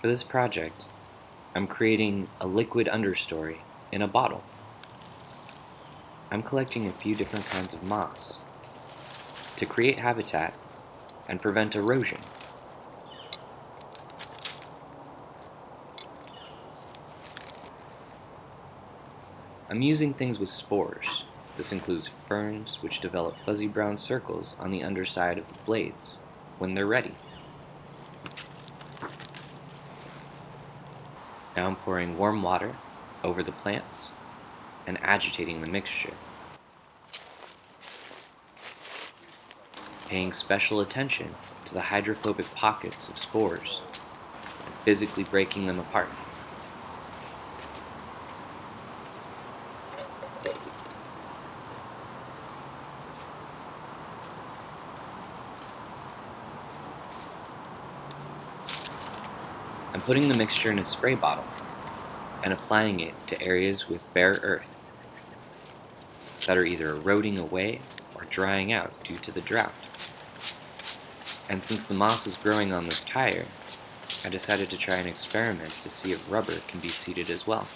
For this project, I'm creating a liquid understory in a bottle. I'm collecting a few different kinds of moss to create habitat and prevent erosion. I'm using things with spores. This includes ferns, which develop fuzzy brown circles on the underside of the blades when they're ready. Now I'm pouring warm water over the plants and agitating the mixture. Paying special attention to the hydrophobic pockets of spores and physically breaking them apart. I'm putting the mixture in a spray bottle and applying it to areas with bare earth that are either eroding away or drying out due to the drought. And since the moss is growing on this tire, I decided to try an experiment to see if rubber can be seeded as well.